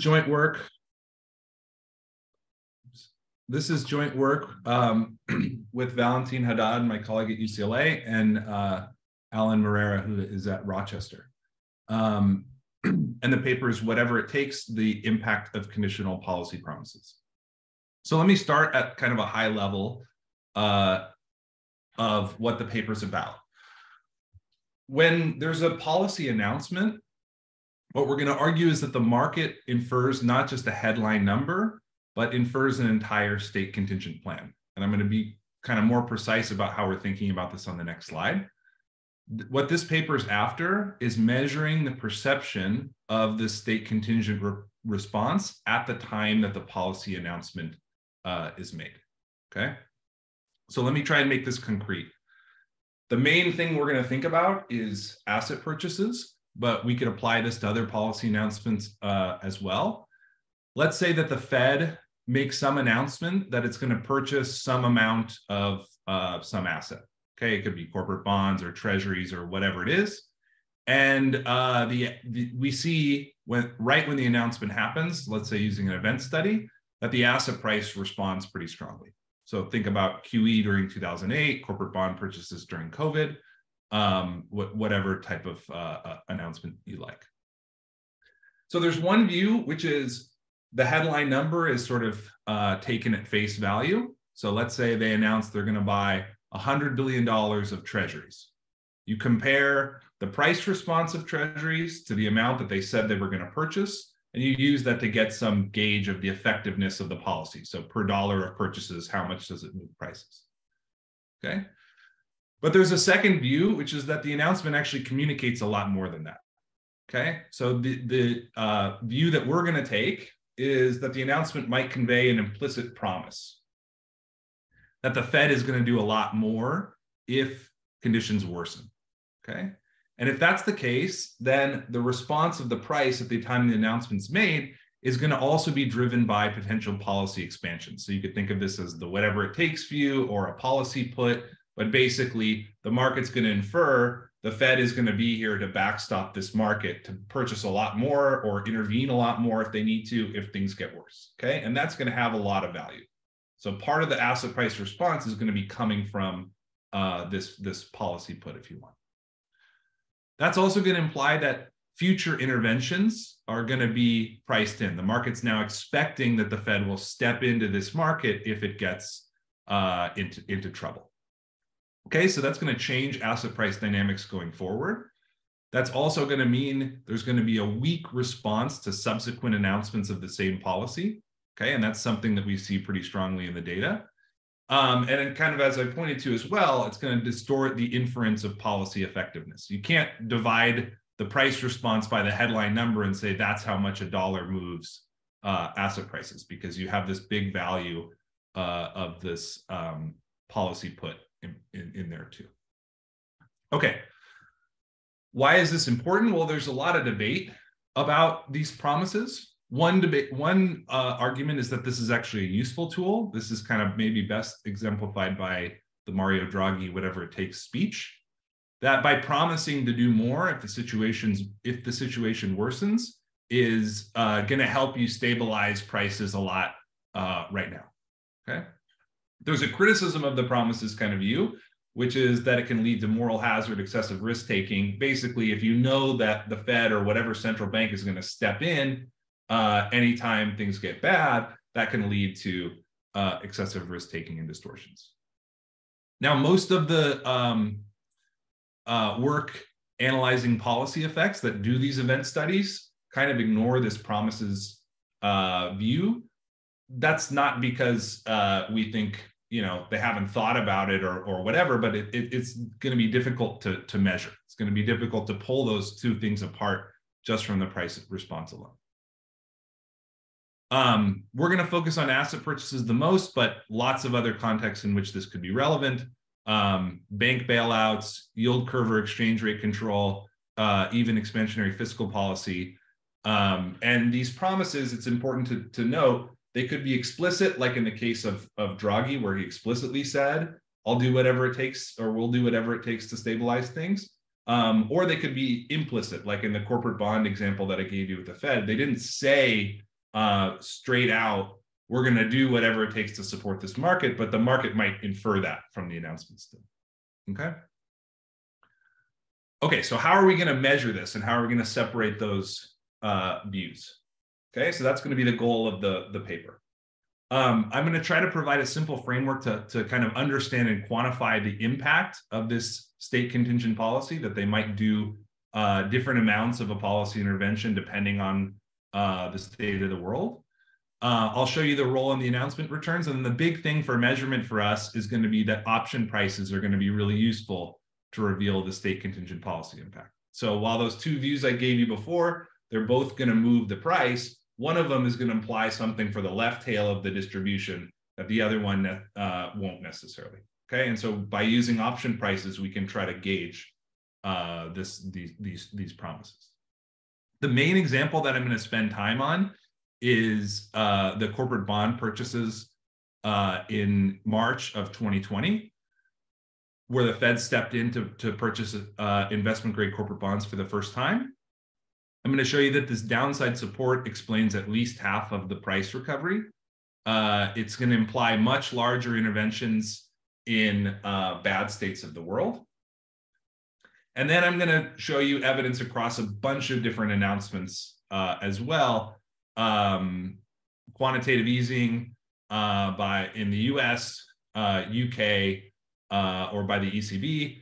joint work. This is joint work um, with Valentin Haddad, my colleague at UCLA, and uh, Alan Moreira, who is at Rochester. Um, and the paper is Whatever It Takes, the Impact of Conditional Policy Promises. So let me start at kind of a high level uh, of what the paper is about. When there's a policy announcement, what we're going to argue is that the market infers not just a headline number, but infers an entire state contingent plan. And I'm going to be kind of more precise about how we're thinking about this on the next slide. What this paper is after is measuring the perception of the state contingent re response at the time that the policy announcement uh, is made. Okay. So let me try and make this concrete. The main thing we're going to think about is asset purchases but we could apply this to other policy announcements uh, as well. Let's say that the Fed makes some announcement that it's going to purchase some amount of uh, some asset. Okay, it could be corporate bonds or treasuries or whatever it is. And uh, the, the, we see when right when the announcement happens, let's say using an event study, that the asset price responds pretty strongly. So think about QE during 2008, corporate bond purchases during COVID um, wh whatever type of uh, uh, announcement you like. So there's one view, which is the headline number is sort of uh, taken at face value. So let's say they announce they're going to buy $100 billion of treasuries. You compare the price response of treasuries to the amount that they said they were going to purchase, and you use that to get some gauge of the effectiveness of the policy. So per dollar of purchases, how much does it move prices? Okay. But there's a second view, which is that the announcement actually communicates a lot more than that. Okay, so the, the uh, view that we're going to take is that the announcement might convey an implicit promise that the Fed is going to do a lot more if conditions worsen. Okay, and if that's the case, then the response of the price at the time the announcement's made is going to also be driven by potential policy expansion. So you could think of this as the whatever it takes view or a policy put but basically, the market's going to infer the Fed is going to be here to backstop this market to purchase a lot more or intervene a lot more if they need to, if things get worse. Okay. And that's going to have a lot of value. So part of the asset price response is going to be coming from uh, this, this policy put, if you want. That's also going to imply that future interventions are going to be priced in. The market's now expecting that the Fed will step into this market if it gets uh, into, into trouble. Okay, so that's going to change asset price dynamics going forward. That's also going to mean there's going to be a weak response to subsequent announcements of the same policy. Okay, and that's something that we see pretty strongly in the data. Um, and kind of as I pointed to as well, it's going to distort the inference of policy effectiveness. You can't divide the price response by the headline number and say that's how much a dollar moves uh, asset prices because you have this big value uh, of this um, policy put in, in, there too. Okay. Why is this important? Well, there's a lot of debate about these promises. One debate, one uh, argument is that this is actually a useful tool. This is kind of maybe best exemplified by the Mario Draghi "whatever it takes" speech. That by promising to do more if the situation's if the situation worsens, is uh, going to help you stabilize prices a lot uh, right now. Okay there's a criticism of the promises kind of view, which is that it can lead to moral hazard, excessive risk taking. Basically, if you know that the Fed or whatever central bank is going to step in uh, anytime things get bad, that can lead to uh, excessive risk taking and distortions. Now, most of the um, uh, work analyzing policy effects that do these event studies kind of ignore this promises uh, view. That's not because uh, we think you know they haven't thought about it or or whatever but it, it it's going to be difficult to to measure. It's going to be difficult to pull those two things apart just from the price response alone. Um, we're going to focus on asset purchases the most but lots of other contexts in which this could be relevant. Um, bank bailouts yield curve or exchange rate control uh, even expansionary fiscal policy. Um, and these promises it's important to, to note they could be explicit, like in the case of, of Draghi, where he explicitly said, I'll do whatever it takes, or we'll do whatever it takes to stabilize things. Um, or they could be implicit, like in the corporate bond example that I gave you with the Fed. They didn't say uh, straight out, we're going to do whatever it takes to support this market, but the market might infer that from the announcement still. Okay. Okay, so how are we going to measure this and how are we going to separate those uh, views? Okay, so that's going to be the goal of the, the paper. Um, I'm going to try to provide a simple framework to, to kind of understand and quantify the impact of this state contingent policy that they might do uh, different amounts of a policy intervention depending on uh, the state of the world. Uh, I'll show you the role in the announcement returns. And the big thing for measurement for us is going to be that option prices are going to be really useful to reveal the state contingent policy impact. So while those two views I gave you before, they're both going to move the price. One of them is going to imply something for the left tail of the distribution that the other one uh, won't necessarily. Okay, and so by using option prices, we can try to gauge uh, this these these these promises. The main example that I'm going to spend time on is uh, the corporate bond purchases uh, in March of 2020, where the Fed stepped in to, to purchase uh, investment grade corporate bonds for the first time. I'm going to show you that this downside support explains at least half of the price recovery. Uh, it's going to imply much larger interventions in uh, bad states of the world. And then I'm going to show you evidence across a bunch of different announcements uh, as well. Um, quantitative easing uh, by in the US, UK, uh, uh, or by the ECB,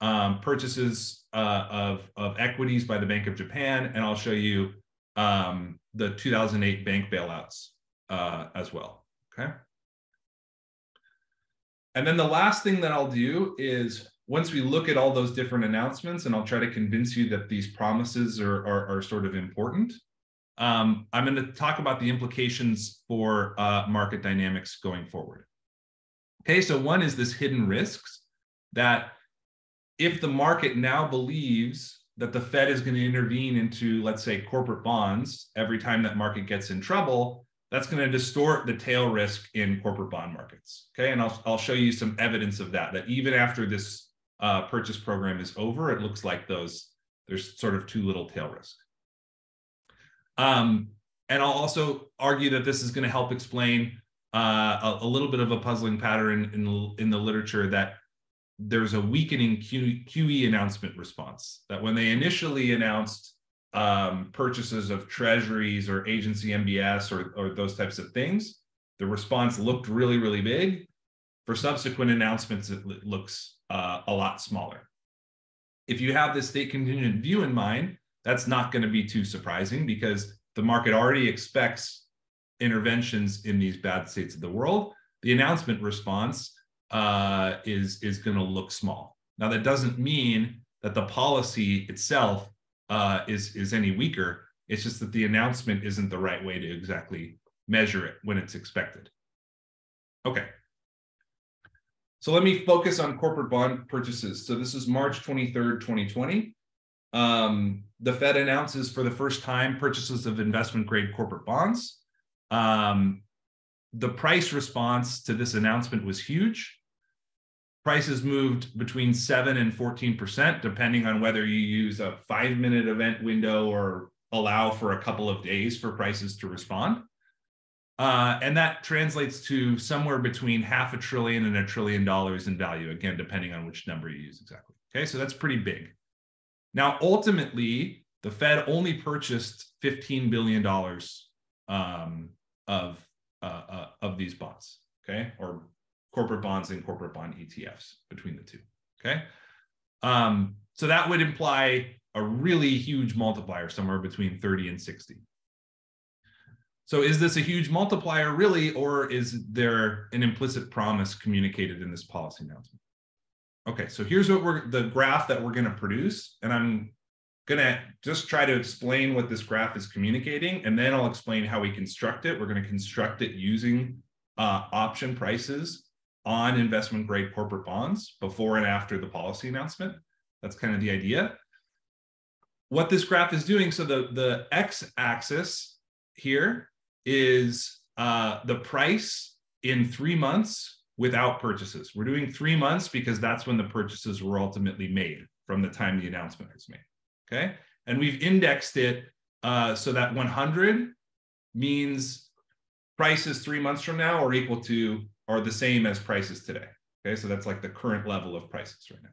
um, purchases uh, of, of equities by the Bank of Japan, and I'll show you um, the 2008 bank bailouts as well. Okay. And then the last thing that I'll do is once we look at all those different announcements, and I'll try to convince you that these promises are, are, are sort of important, um, I'm going to talk about the implications for uh, market dynamics going forward. Okay, so one is this hidden risks that if the market now believes that the Fed is going to intervene into, let's say, corporate bonds every time that market gets in trouble, that's going to distort the tail risk in corporate bond markets. Okay, and I'll, I'll show you some evidence of that, that even after this uh, purchase program is over, it looks like those there's sort of too little tail risk. Um, and I'll also argue that this is going to help explain uh, a, a, little bit of a puzzling pattern in the, in the literature that there's a weakening Q, QE announcement response. That when they initially announced um, purchases of treasuries or agency MBS or, or those types of things, the response looked really, really big. For subsequent announcements, it looks uh, a lot smaller. If you have this state contingent view in mind, that's not going to be too surprising because the market already expects interventions in these bad states of the world. The announcement response uh, is, is going to look small. Now, that doesn't mean that the policy itself uh, is, is any weaker. It's just that the announcement isn't the right way to exactly measure it when it's expected. Okay. So let me focus on corporate bond purchases. So this is March 23rd, 2020. Um, the Fed announces for the first time purchases of investment grade corporate bonds. Um, the price response to this announcement was huge. Prices moved between 7 and 14%, depending on whether you use a five minute event window or allow for a couple of days for prices to respond. Uh, and that translates to somewhere between half a trillion and a trillion dollars in value, again, depending on which number you use exactly. Okay, so that's pretty big. Now, ultimately, the Fed only purchased $15 billion um, of, uh, uh, of these bonds, okay, or corporate bonds and corporate bond ETFs between the two, okay? Um, so that would imply a really huge multiplier somewhere between 30 and 60. So is this a huge multiplier really, or is there an implicit promise communicated in this policy announcement? Okay, so here's what we're the graph that we're going to produce, and I'm going to just try to explain what this graph is communicating, and then I'll explain how we construct it. We're going to construct it using uh, option prices on investment grade corporate bonds before and after the policy announcement. That's kind of the idea. What this graph is doing, so the, the x-axis here is uh, the price in three months without purchases. We're doing three months because that's when the purchases were ultimately made from the time the announcement was made. Okay. And we've indexed it uh, so that 100 means prices three months from now are equal to or the same as prices today. Okay, so that's like the current level of prices right now.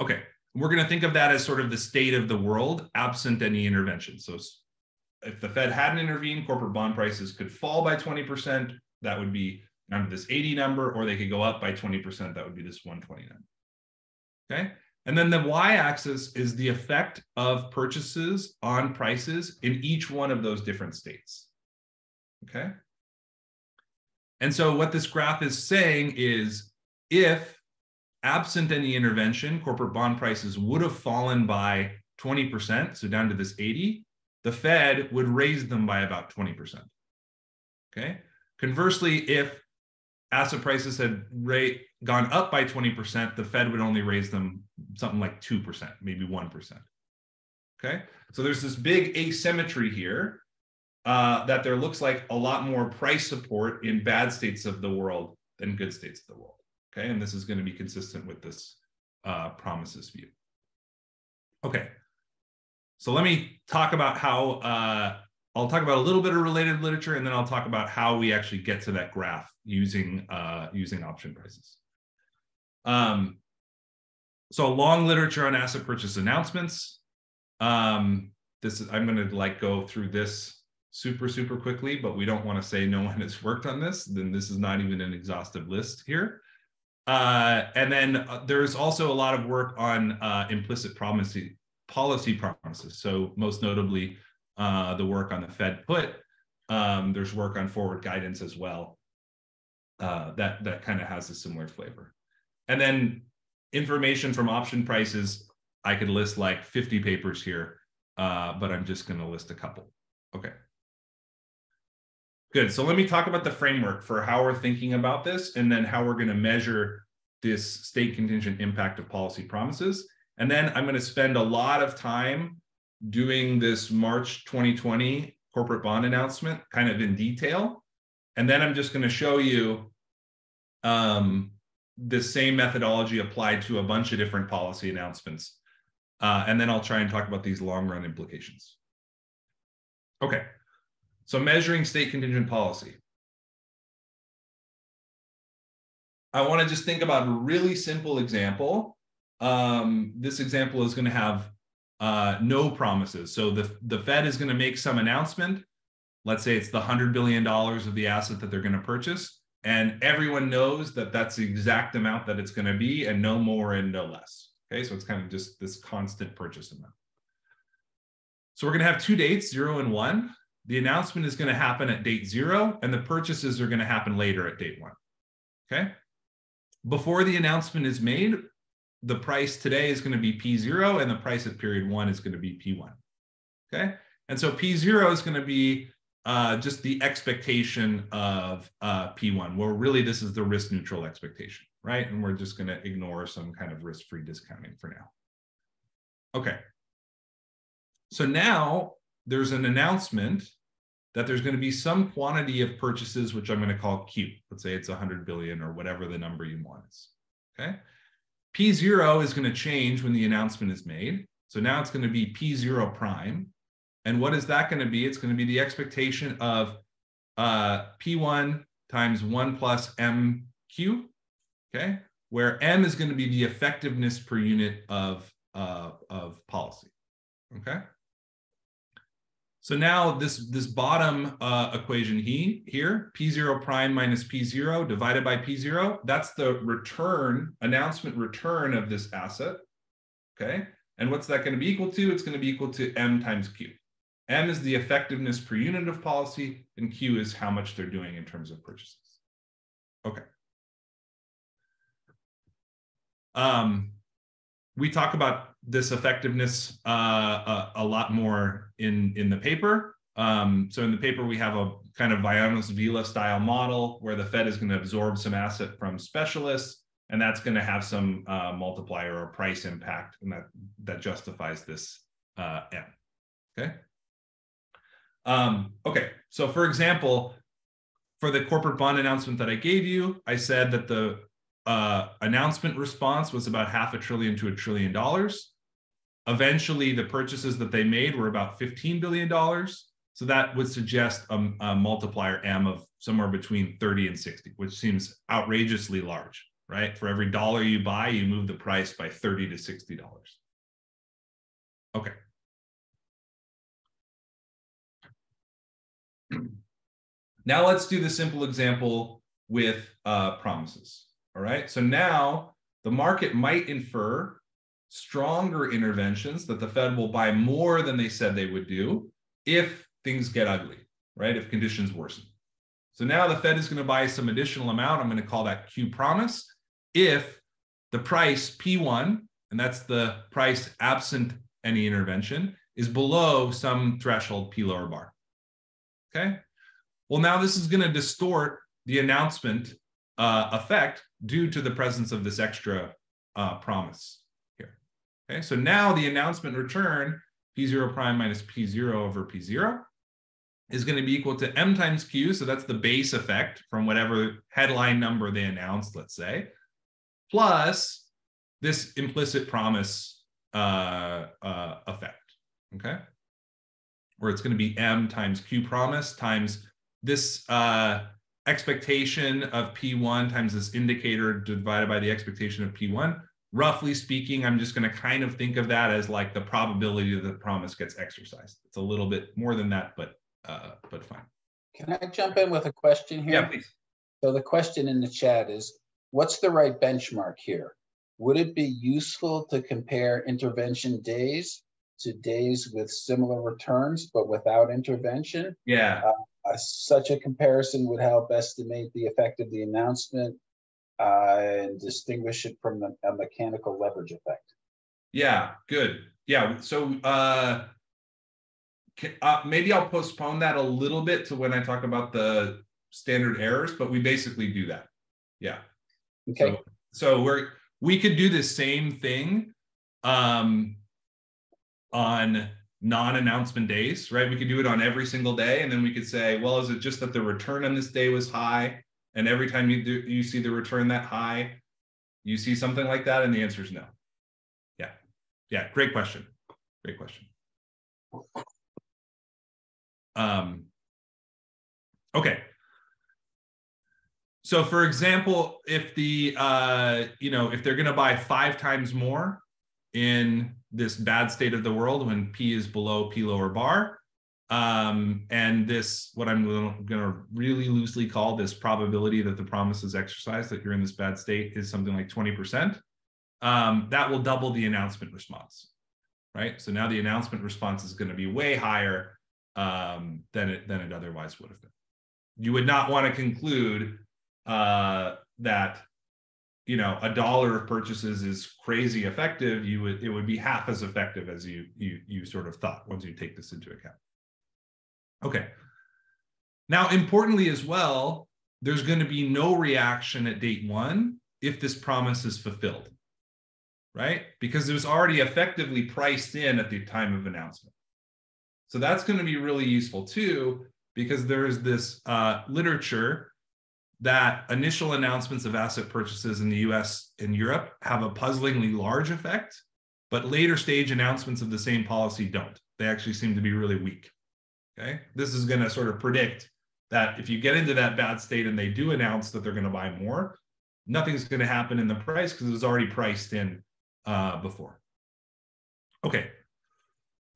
Okay, we're going to think of that as sort of the state of the world absent any intervention. So if the Fed hadn't intervened, corporate bond prices could fall by 20%. That would be under this 80 number, or they could go up by 20%. That would be this 129. Okay. And then the y-axis is the effect of purchases on prices in each one of those different states. Okay. And so what this graph is saying is if absent any intervention, corporate bond prices would have fallen by 20%, so down to this 80, the Fed would raise them by about 20%. Okay. Conversely, if asset prices had rate gone up by 20%, the Fed would only raise them something like 2%, maybe 1%. Okay. So there's this big asymmetry here uh, that there looks like a lot more price support in bad states of the world than good states of the world. Okay. And this is going to be consistent with this uh, promises view. Okay. So let me talk about how uh, I'll talk about a little bit of related literature, and then I'll talk about how we actually get to that graph using uh, using option prices. Um, so long literature on asset purchase announcements. Um, this is I'm going to like go through this super super quickly, but we don't want to say no one has worked on this. Then this is not even an exhaustive list here. Uh, and then uh, there's also a lot of work on uh, implicit promising policy promises. So most notably, uh, the work on the Fed put. Um, there's work on forward guidance as well. Uh, that that kind of has a similar flavor. And then information from option prices. I could list like 50 papers here, uh, but I'm just going to list a couple. Okay. Good. So let me talk about the framework for how we're thinking about this and then how we're going to measure this state contingent impact of policy promises. And then I'm going to spend a lot of time doing this March 2020 corporate bond announcement kind of in detail. And then I'm just going to show you um, the same methodology applied to a bunch of different policy announcements. Uh, and then I'll try and talk about these long run implications. Okay, so measuring state contingent policy. I want to just think about a really simple example um, this example is going to have uh, no promises. So the, the Fed is going to make some announcement. Let's say it's the $100 billion of the asset that they're going to purchase. And everyone knows that that's the exact amount that it's going to be and no more and no less. Okay, so it's kind of just this constant purchase amount. So we're going to have two dates, zero and one. The announcement is going to happen at date zero, and the purchases are going to happen later at date one. Okay. Before the announcement is made, the price today is going to be P0 and the price at period one is going to be P1. Okay. And so P0 is going to be uh, just the expectation of uh, P1, where really this is the risk neutral expectation, right? And we're just going to ignore some kind of risk free discounting for now. Okay. So now there's an announcement that there's going to be some quantity of purchases, which I'm going to call Q. Let's say it's 100 billion or whatever the number you want is. Okay. P0 is going to change when the announcement is made. So now it's going to be P0 prime. And what is that going to be? It's going to be the expectation of uh, P1 times 1 plus MQ, okay? Where M is going to be the effectiveness per unit of, uh, of policy, okay? So now this, this bottom uh, equation he, here, P0 prime minus P0 divided by P0, that's the return, announcement return of this asset, okay? And what's that gonna be equal to? It's gonna be equal to M times Q. M is the effectiveness per unit of policy, and Q is how much they're doing in terms of purchases. Okay. Um, we talk about this effectiveness uh, a, a, lot more in, in the paper. Um, so in the paper, we have a kind of Vayanos Vila style model where the Fed is going to absorb some asset from specialists, and that's going to have some uh, multiplier or price impact, and that, that justifies this uh, M. Okay. Um, okay. So for example, for the corporate bond announcement that I gave you, I said that the uh, announcement response was about half a trillion to a trillion dollars. Eventually, the purchases that they made were about $15 billion. So that would suggest a, a, multiplier M of somewhere between 30 and 60, which seems outrageously large, right? For every dollar you buy, you move the price by 30 to $60. Okay. Now let's do the simple example with uh, promises. All right. So now the market might infer stronger interventions that the Fed will buy more than they said they would do if things get ugly, right? If conditions worsen. So now the Fed is going to buy some additional amount. I'm going to call that Q promise if the price P1, and that's the price absent any intervention, is below some threshold P lower bar. Okay. Well, now this is going to distort the announcement uh, effect due to the presence of this extra uh, promise. Okay, so now the announcement return P0 prime minus P0 over P0 is going to be equal to M times Q. So that's the base effect from whatever headline number they announced, let's say, plus this implicit promise uh, uh, effect. Okay. Where it's going to be M times Q promise times this uh, expectation of P1 times this indicator divided by the expectation of P1. Roughly speaking, I'm just going to kind of think of that as like the probability that the promise gets exercised. It's a little bit more than that, but uh, but fine. Can I jump in with a question here? Yeah, please. So the question in the chat is, what's the right benchmark here? Would it be useful to compare intervention days to days with similar returns but without intervention? Yeah. Uh, such a comparison would help estimate the effect of the announcement uh, and distinguish it from the, a mechanical leverage effect. Yeah, good. Yeah, so uh, can, uh, maybe I'll postpone that a little bit to when I talk about the standard errors, but we basically do that. Yeah. Okay. So, so we're we could do the same thing um, on non-announcement days, right? We could do it on every single day, and then we could say, well, is it just that the return on this day was high, and every time you do, you see the return that high, you see something like that, and the answer is no. Yeah, yeah, great question, great question. Um, okay. So, for example, if the uh, you know if they're going to buy five times more in this bad state of the world when P is below P lower bar. Um, and this, what I'm going to really loosely call this probability that the promise is exercised, that you're in this bad state, is something like 20%. Um, that will double the announcement response, right? So now the announcement response is going to be way higher um, than, it, than it otherwise would have been. You would not want to conclude uh, that you know a dollar of purchases is crazy effective you would it would be half as effective as you you you sort of thought once you take this into account okay now importantly as well there's going to be no reaction at date one if this promise is fulfilled right because it was already effectively priced in at the time of announcement so that's going to be really useful too because there is this uh, literature that initial announcements of asset purchases in the US and Europe have a puzzlingly large effect, but later stage announcements of the same policy don't. They actually seem to be really weak. Okay. This is going to sort of predict that if you get into that bad state and they do announce that they're going to buy more, nothing's going to happen in the price because it was already priced in uh, before. Okay,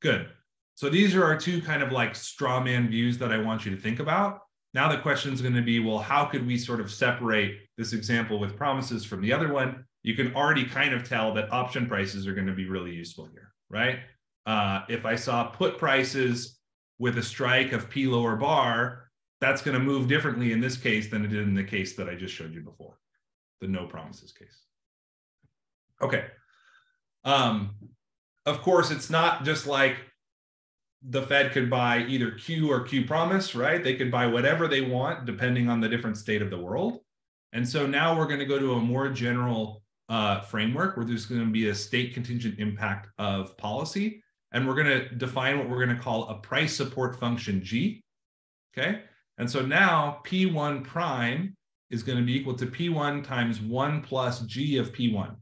good. So these are our two kind of like straw man views that I want you to think about. Now the question is going to be, well, how could we sort of separate this example with promises from the other one? You can already kind of tell that option prices are going to be really useful here, right? Uh, if I saw put prices with a strike of P lower bar, that's going to move differently in this case than it did in the case that I just showed you before, the no promises case. Okay. Um, of course, it's not just like the Fed could buy either Q or Q promise, right? They could buy whatever they want depending on the different state of the world. And so now we're going to go to a more general uh, framework where there's going to be a state contingent impact of policy. And we're going to define what we're going to call a price support function G. Okay. And so now P1 prime is going to be equal to P1 times 1 plus G of P1.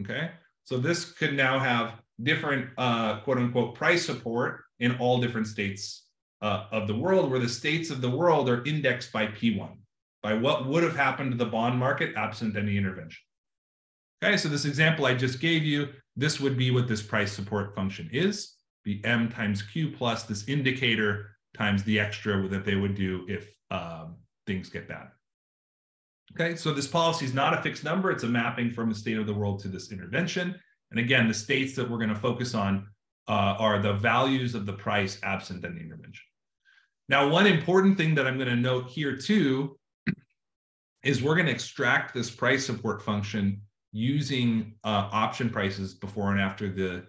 Okay. So this could now have different uh, quote unquote price support in all different states uh, of the world where the states of the world are indexed by P1, by what would have happened to the bond market absent any intervention. Okay, so this example I just gave you, this would be what this price support function is, the M times Q plus this indicator times the extra that they would do if um, things get bad. Okay, so this policy is not a fixed number. It's a mapping from the state of the world to this intervention. And again, the states that we're going to focus on uh, are the values of the price absent any intervention. Now, one important thing that I'm going to note here too is we're going to extract this price support function using uh, option prices before and after the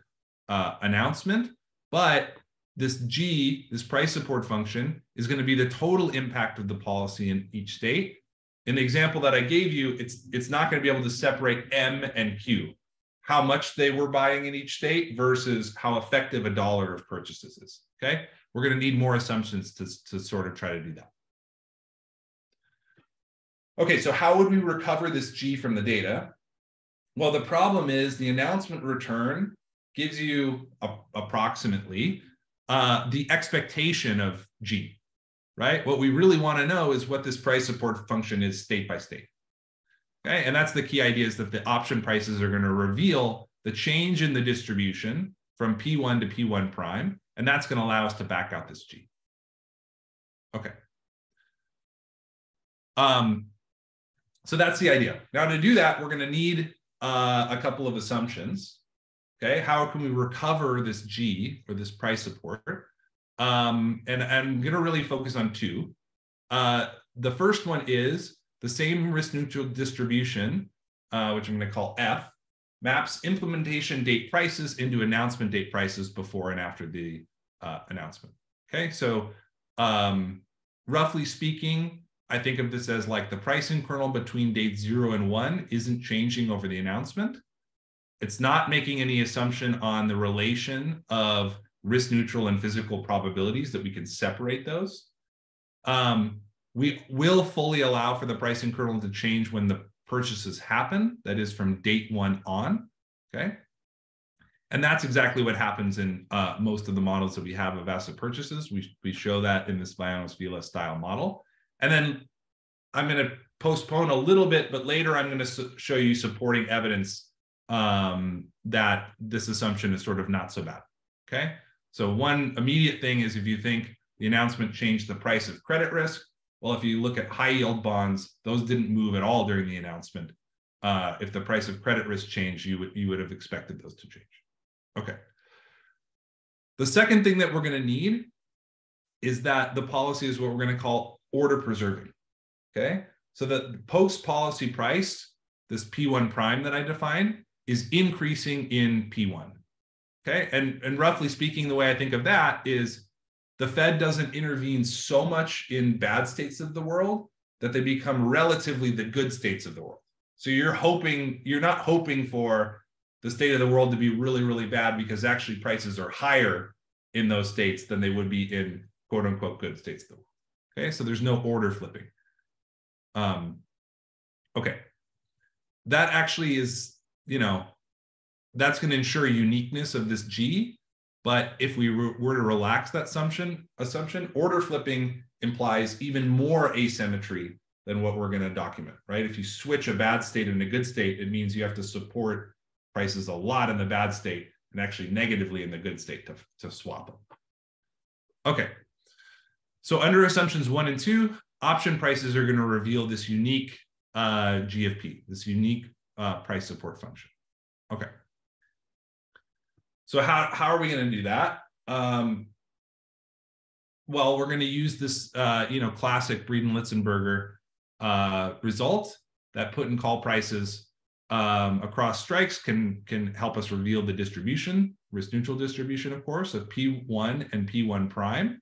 uh, announcement. But this G, this price support function, is going to be the total impact of the policy in each state. In the example that I gave you, it's, it's not going to be able to separate M and Q, how much they were buying in each state versus how effective a dollar of purchases is. Okay. We're going to need more assumptions to, to sort of try to do that. Okay, so how would we recover this G from the data? Well, the problem is the announcement return gives you a, approximately uh, the expectation of G, right? What we really want to know is what this price support function is state by state. Okay, and that's the key idea is that the option prices are going to reveal the change in the distribution from P1 to P1 prime, and that's going to allow us to back out this G. Okay. Um, so that's the idea. Now to do that, we're going to need uh, a couple of assumptions. Okay, how can we recover this G for this price support? Um, and I'm going to really focus on two. Uh, the first one is the same risk neutral distribution, uh, which I'm going to call F, maps implementation date prices into announcement date prices before and after the uh, announcement. Okay, so um, roughly speaking, I think of this as like the pricing kernel between date zero and one isn't changing over the announcement. It's not making any assumption on the relation of risk neutral and physical probabilities that we can separate those. Um, we will fully allow for the pricing kernel to change when the purchases happen, that is from date one on, okay? And that's exactly what happens in uh, most of the models that we have of asset purchases. We, we show that in this Vayanos Vila style model. And then I'm going to postpone a little bit, but later I'm going to su- show you supporting evidence um, that this assumption is sort of not so bad. Okay. So one immediate thing is if you think the announcement changed the price of credit risk, well, if you look at high yield bonds, those didn't move at all during the announcement. Uh, if the price of credit risk changed, you would you would have expected those to change. Okay. The second thing that we're going to need is that the policy is what we're going to call order preserving. Okay. So the post policy price, this P1 prime that I define, is increasing in P1. Okay. And, and roughly speaking, the way I think of that is the Fed doesn't intervene so much in bad states of the world that they become relatively the good states of the world. So you're hoping, you're not hoping for the state of the world to be really, really bad because actually prices are higher in those states than they would be in quote unquote good states of the world. Okay, so there's no order flipping. Um, okay, that actually is, you know, that's going to ensure uniqueness of this G. But if we were to relax that assumption, assumption, order flipping implies even more asymmetry than what we're going to document, right? If you switch a bad state into a good state, it means you have to support prices a lot in the bad state and actually negatively in the good state to, to swap them. Okay, so under assumptions one and two, option prices are going to reveal this unique uh, GFP, this unique uh, price support function. Okay. So how, how are we going to do that? Um, well, we're going to use this, uh, you know, classic Breeden-Litzenberger uh, result that put and call prices um, across strikes can, can help us reveal the distribution, risk neutral distribution, of course, of P1 and P1 prime.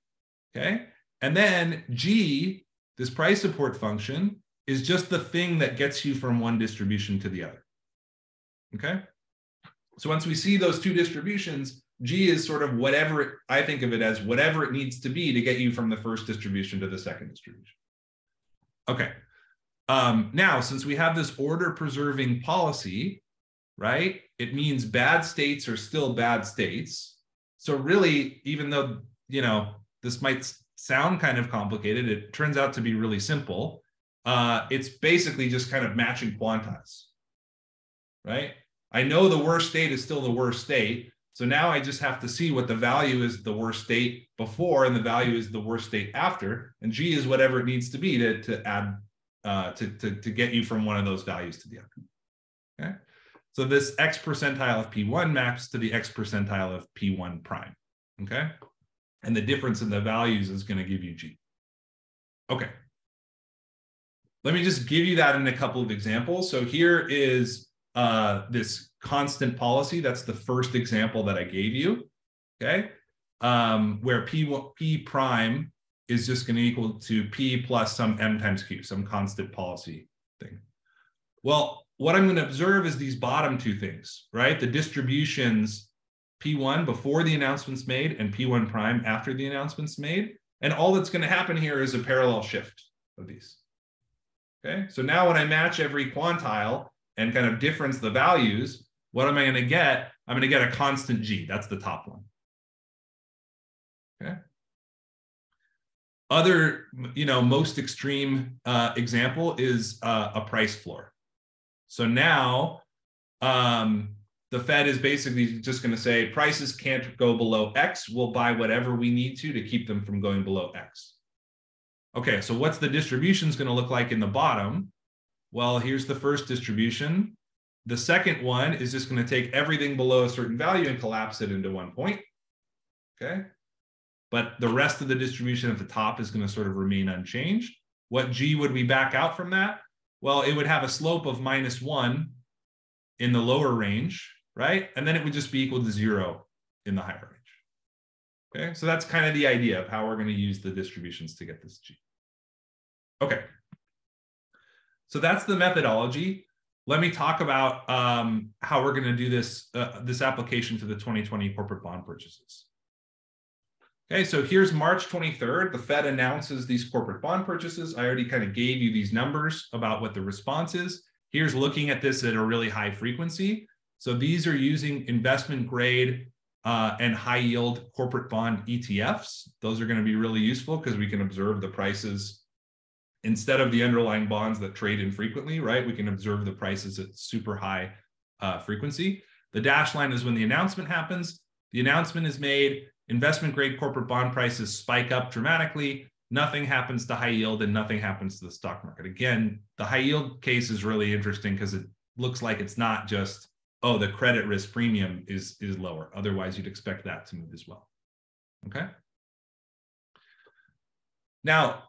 Okay. And then G this price support function is just the thing that gets you from one distribution to the other. Okay. So once we see those two distributions, G is sort of whatever it, I think of it as whatever it needs to be to get you from the first distribution to the second distribution. Okay. Um, now, since we have this order preserving policy, right, it means bad states are still bad states. So really, even though, you know, this might sound kind of complicated. It turns out to be really simple. Uh, it's basically just kind of matching quantiles, right? I know the worst state is still the worst state. So now I just have to see what the value is the worst state before and the value is the worst state after. And G is whatever it needs to be to, to add, uh, to, to, to get you from one of those values to the other. Okay. So this X percentile of P1 maps to the X percentile of P1 prime. Okay. And the difference in the values is going to give you G. Okay. Let me just give you that in a couple of examples. So here is uh, this constant policy. That's the first example that I gave you. Okay. Um, where P, P prime is just going to equal to P plus some M times Q, some constant policy thing. Well, what I'm going to observe is these bottom two things, right? The distributions P1 before the announcement's made and P1 prime after the announcement's made. And all that's going to happen here is a parallel shift of these. Okay, so now when I match every quantile and kind of difference the values, what am I going to get? I'm going to get a constant G. That's the top one. Okay. Other, you know, most extreme uh, example is uh, a price floor. So now um, the Fed is basically just going to say prices can't go below X. We'll buy whatever we need to to keep them from going below X. Okay, so what's the distributions going to look like in the bottom? Well, here's the first distribution. The second one is just going to take everything below a certain value and collapse it into one point. Okay. But the rest of the distribution at the top is going to sort of remain unchanged. What G would we back out from that? Well, it would have a slope of minus one in the lower range right? And then it would just be equal to zero in the higher range. Okay, so that's kind of the idea of how we're going to use the distributions to get this G. Okay, so that's the methodology. Let me talk about um, how we're going to do this, uh, this application to the 2020 corporate bond purchases. Okay, so here's March 23rd. The Fed announces these corporate bond purchases. I already kind of gave you these numbers about what the response is. Here's looking at this at a really high frequency. So these are using investment grade uh, and high yield corporate bond ETFs. Those are going to be really useful because we can observe the prices instead of the underlying bonds that trade infrequently, right? We can observe the prices at super high uh, frequency. The dash line is when the announcement happens. The announcement is made, investment grade corporate bond prices spike up dramatically. Nothing happens to high yield and nothing happens to the stock market. Again, the high yield case is really interesting because it looks like it's not just oh, the credit risk premium is, is lower. Otherwise, you'd expect that to move as well. Okay. Now,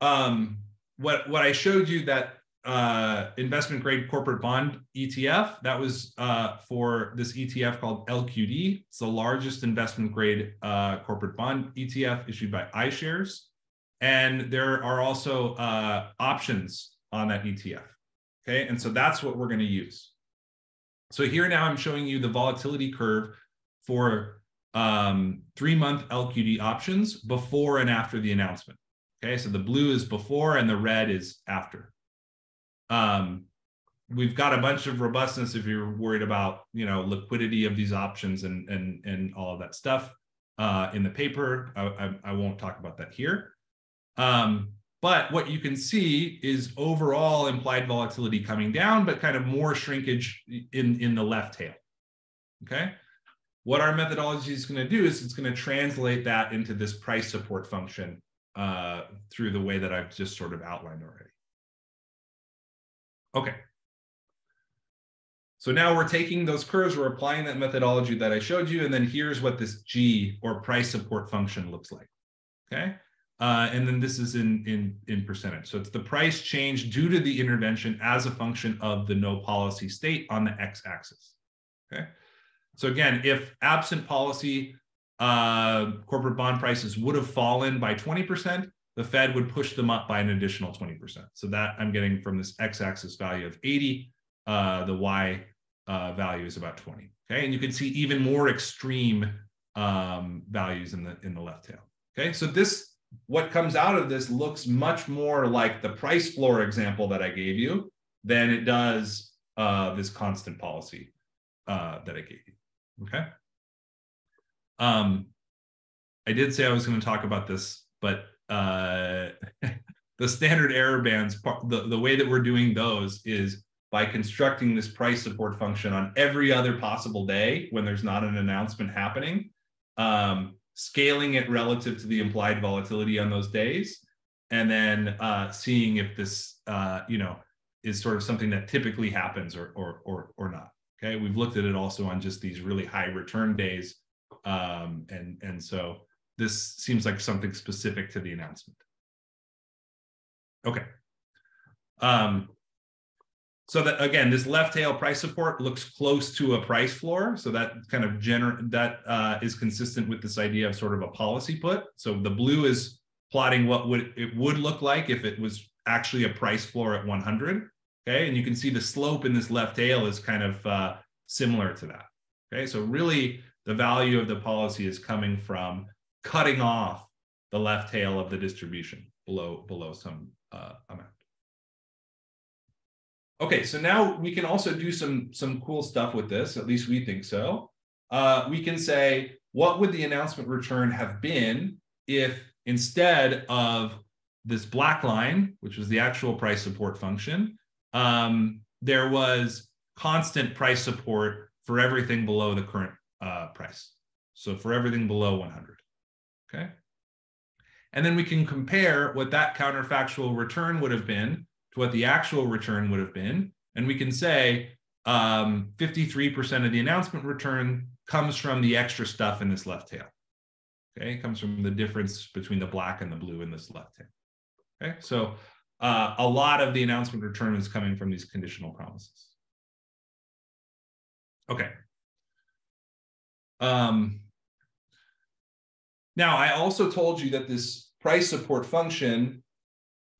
um, what, what I showed you that uh, investment grade corporate bond ETF, that was uh, for this ETF called LQD. It's the largest investment grade uh, corporate bond ETF issued by iShares. And there are also uh, options on that ETF. Okay. And so that's what we're going to use. So here now I'm showing you the volatility curve for um, three month LQD options before and after the announcement. Okay, so the blue is before and the red is after. Um, we've got a bunch of robustness if you're worried about you know liquidity of these options and and and all of that stuff uh, in the paper. I, I, I, won't talk about that here. Um, but what you can see is overall implied volatility coming down, but kind of more shrinkage in, in the left tail. Okay. What our methodology is going to do is it's going to translate that into this price support function uh, through the way that I've just sort of outlined already. Okay. So now we're taking those curves, we're applying that methodology that I showed you, and then here's what this G or price support function looks like. Okay. Uh, and then this is in, in, in percentage. So it's the price change due to the intervention as a function of the no policy state on the x-axis. Okay. So again, if absent policy, uh, corporate bond prices would have fallen by 20%, the Fed would push them up by an additional 20%. So that I'm getting from this x-axis value of 80, uh, the y uh, value is about 20. Okay, and you can see even more extreme um, values in the in the left tail. Okay, so this what comes out of this looks much more like the price floor example that I gave you than it does uh, this constant policy uh, that I gave you. Okay. Um, I did say I was going to talk about this, but uh, the standard error bands, the, the way that we're doing those is by constructing this price support function on every other possible day when there's not an announcement happening, um, scaling it relative to the implied volatility on those days, and then uh, seeing if this, uh, you know, is sort of something that typically happens or, or, or, or not. Okay, we've looked at it also on just these really high return days. Um, and, and so this seems like something specific to the announcement. Okay. Um, so that again, this left tail price support looks close to a price floor. So that kind of gener that uh, is consistent with this idea of sort of a policy put. So the blue is plotting what would it would look like if it was actually a price floor at 100. Okay, and you can see the slope in this left tail is kind of uh, similar to that. Okay, so really the value of the policy is coming from cutting off the left tail of the distribution below below some uh, amount. Okay, so now we can also do some, some cool stuff with this, at least we think so. Uh, we can say, what would the announcement return have been if instead of this black line, which was the actual price support function, um, there was constant price support for everything below the current uh, price. So for everything below 100, okay? And then we can compare what that counterfactual return would have been to what the actual return would have been. And we can say 53% um, of the announcement return comes from the extra stuff in this left tail. Okay, it comes from the difference between the black and the blue in this left tail. Okay, so uh, a lot of the announcement return is coming from these conditional promises. Okay. Um, now, I also told you that this price support function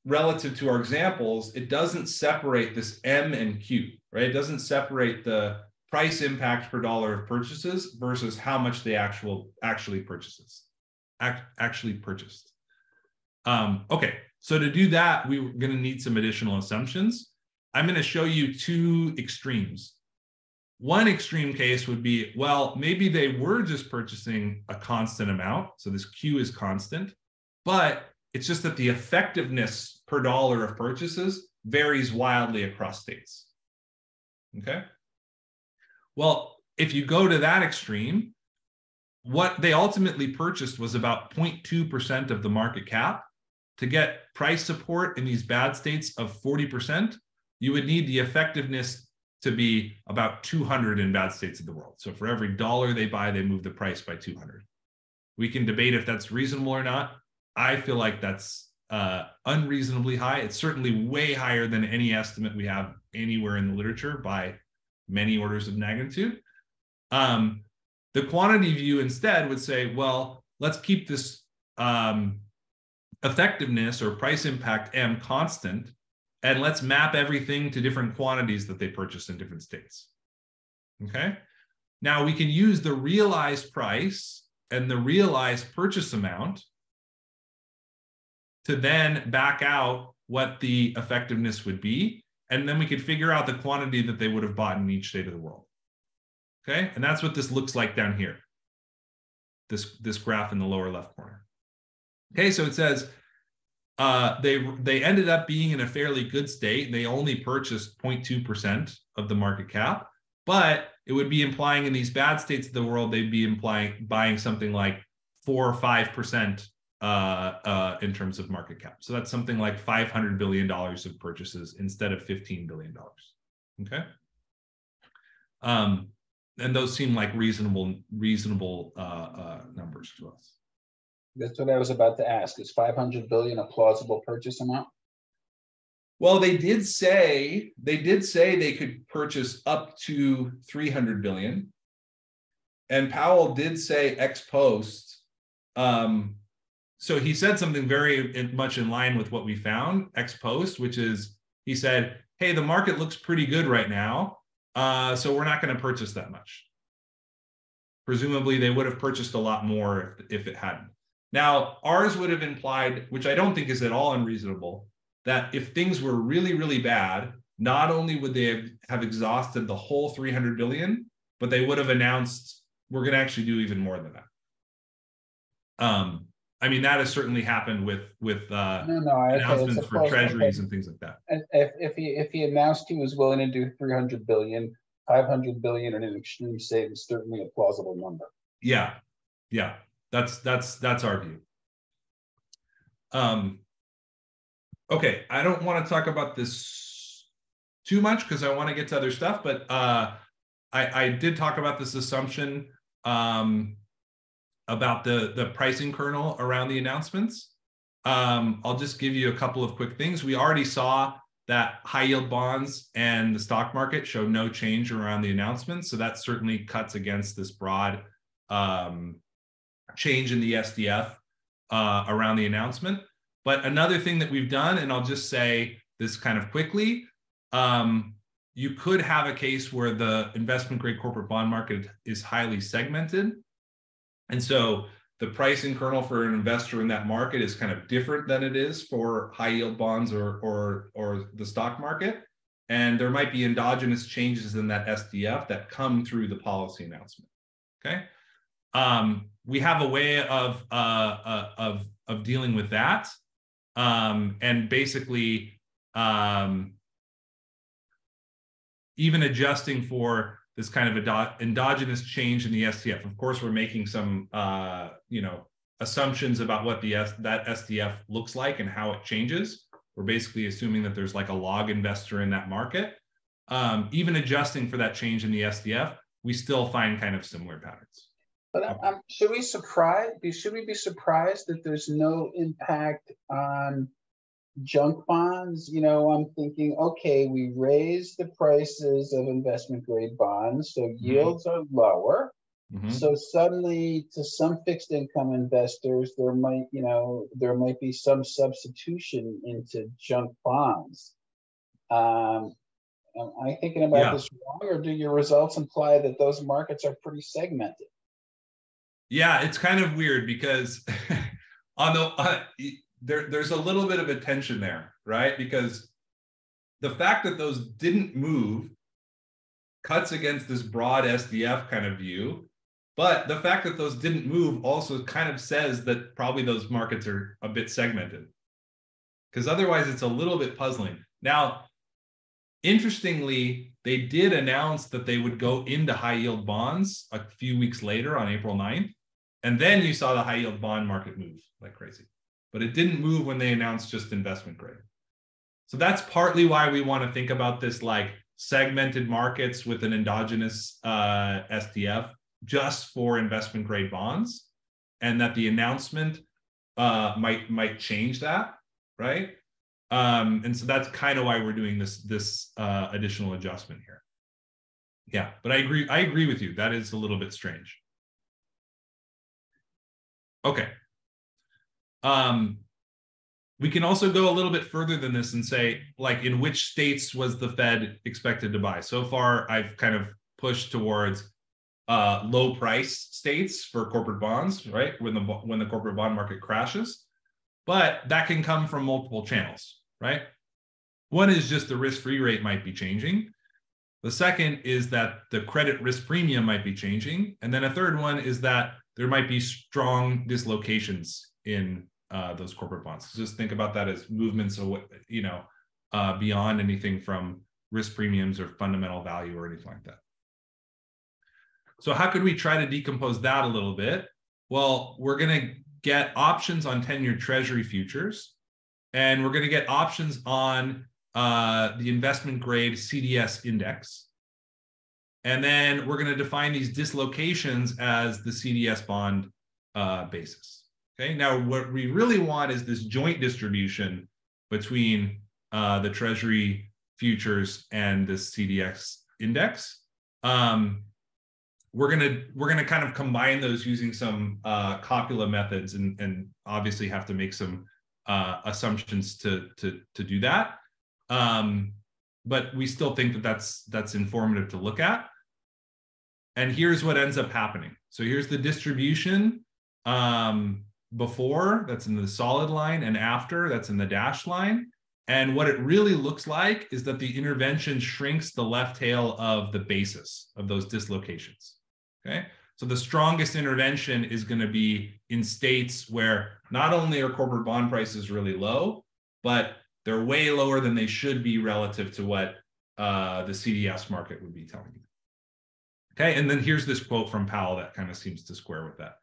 relative to our examples, it doesn't separate this M and Q, right? It doesn't separate the price impact per dollar of purchases versus how much they actual actually purchases, act, actually purchased. Um, okay, so to do that, we're going to need some additional assumptions. I'm going to show you two extremes. One extreme case would be, well, maybe they were just purchasing a constant amount. So this Q is constant, but it's just that the effectiveness per dollar of purchases varies wildly across states. Okay. Well, if you go to that extreme, what they ultimately purchased was about 0.2% of the market cap. To get price support in these bad states of 40%, you would need the effectiveness to be about 200 in bad states of the world. So for every dollar they buy, they move the price by 200. We can debate if that's reasonable or not. I feel like that's uh, unreasonably high. It's certainly way higher than any estimate we have anywhere in the literature by many orders of magnitude. Um, the quantity view instead would say, well, let's keep this um, effectiveness or price impact M constant, and let's map everything to different quantities that they purchase in different states. Okay. Now we can use the realized price and the realized purchase amount to then back out what the effectiveness would be. And then we could figure out the quantity that they would have bought in each state of the world. Okay. And that's what this looks like down here. This, this graph in the lower left corner. Okay. So it says uh, they, they ended up being in a fairly good state. They only purchased 0.2% of the market cap, but it would be implying in these bad states of the world, they'd be implying buying something like four or 5% uh, uh, in terms of market cap. So that's something like $500 billion of purchases instead of $15 billion. Okay. Um, and those seem like reasonable, reasonable uh, uh, numbers to us. That's what I was about to ask. Is 500 billion a plausible purchase amount? Well, they did say they did say they could purchase up to 300 billion, and Powell did say ex post um, so he said something very much in line with what we found ex post, which is he said, "Hey, the market looks pretty good right now, uh, so we're not going to purchase that much." Presumably, they would have purchased a lot more if, if it hadn't. Now, ours would have implied, which I don't think is at all unreasonable, that if things were really, really bad, not only would they have, have exhausted the whole 300 billion, but they would have announced we're going to actually do even more than that. Um, I mean, that has certainly happened with with uh, No, no, I- okay, announcements for treasuries okay. and things like that. And if, if he, if he announced he was willing to do 300 billion, 500 billion in an extreme state is certainly a plausible number. Yeah, yeah, that's that's that's our view. Um, okay, I don't want to talk about this too much because I want to get to other stuff, but uh, I I did talk about this assumption um, about the the pricing kernel around the announcements. Um, I'll just give you a couple of quick things. We already saw that high yield bonds and the stock market show no change around the announcements, so that certainly cuts against this broad um, change in the SDF uh, around the announcement. But another thing that we've done, and I'll just say this kind of quickly, um, you could have a case where the investment grade corporate bond market is highly segmented. And so the pricing kernel for an investor in that market is kind of different than it is for high yield bonds or, or, or the stock market. And there might be endogenous changes in that SDF that come through the policy announcement. Okay um, we have a way of uh, uh, of of dealing with that, um, and basically um, even adjusting for this kind of endo- endogenous change in the SDF. Of course, we're making some uh, you know assumptions about what the S- that SDF looks like and how it changes. We're basically assuming that there's like a log investor in that market. Um, even adjusting for that change in the SDF, we still find kind of similar patterns. But I'm, I'm, should we surprise, should we be surprised that there's no impact on junk bonds? You know, I'm thinking, okay, we raised the prices of investment grade bonds, so yields are lower. Mhm. So suddenly, to some fixed income investors, there might, you know, there might be some substitution into junk bonds. Um, am I thinking about Yeah. this wrong, or do your results imply that those markets are pretty segmented? Yeah, it's kind of weird because on the uh, there there's a little bit of a tension there, right? Because the fact that those didn't move cuts against this broad SDF kind of view, but the fact that those didn't move also kind of says that probably those markets are a bit segmented. Because otherwise it's a little bit puzzling. Now, interestingly, they did announce that they would go into high yield bonds a few weeks later on April 9th. And then you saw the high yield bond market move like crazy. But it didn't move when they announced just investment grade. So that's partly why we want to think about this like segmented markets with an endogenous uh, SDF just for investment grade bonds, and that the announcement uh, might might change that, right? Um, and so that's kind of why we're doing this this uh, additional adjustment here. Yeah, but I agree. I agree with you. That is a little bit strange. Okay. Um, we can also go a little bit further than this and say, like, in which states was the Fed expected to buy? So far, I've kind of pushed towards uh, low price states for corporate bonds, right? When the when the corporate bond market crashes, but that can come from multiple channels, right? One is just the risk-free rate might be changing. The second is that the credit risk premium might be changing, and then a third one is that there might be strong dislocations in uh, those corporate bonds. So just think about that as movements what you know uh, beyond anything from risk premiums or fundamental value or anything like that. So how could we try to decompose that a little bit? Well, we're going to get options on 10-year treasury futures, and we're going to get options on uh, the investment grade CDS index. And then we're going to define these dislocations as the CDS bond uh, basis. Okay. Now, what we really want is this joint distribution between uh, the Treasury futures and this CDX index. Um, we're gonna we're gonna kind of combine those using some uh, copula methods, and and obviously have to make some uh, assumptions to to to do that. Um, but we still think that that's that's informative to look at. And here's what ends up happening. So here's the distribution um, before, that's in the solid line, and after, that's in the dashed line. And what it really looks like is that the intervention shrinks the left tail of the basis of those dislocations. Okay. So the strongest intervention is going to be in states where not only are corporate bond prices really low, but they're way lower than they should be relative to what uh, the CDS market would be telling you. Okay, and then here's this quote from Powell that kind of seems to square with that.